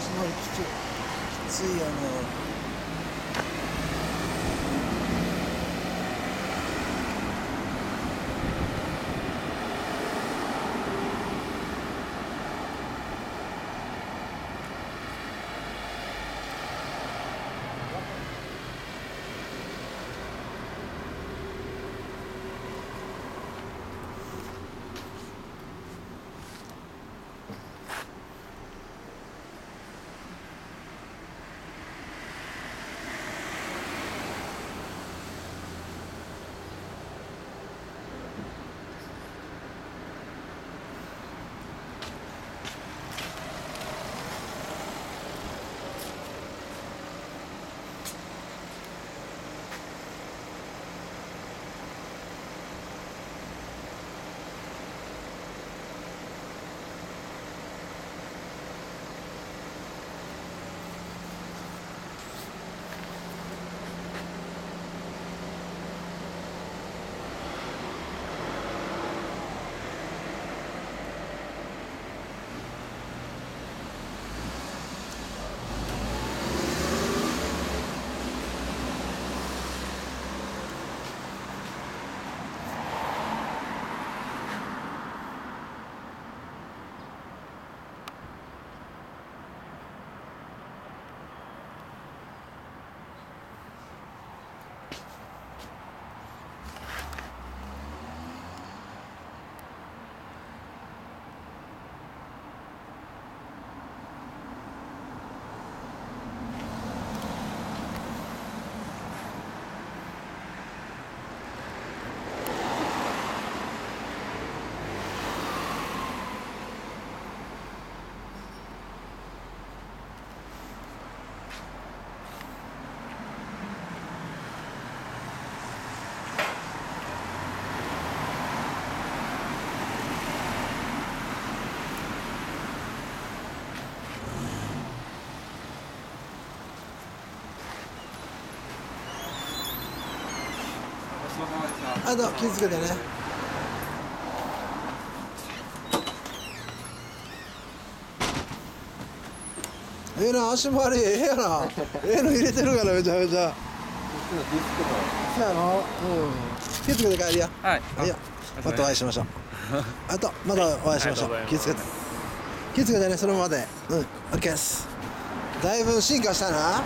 すのいきついきついのと気をつけてね。ええな足回りええやな。ええの入れてるからめちゃめちゃ。そうやろうん。気をつけて帰りや。はい。いや。またお会いしましょう。あとまたお会いしましょう。気をつけて。気をつけてねそのままで。うん。OK です。だいぶ進化したな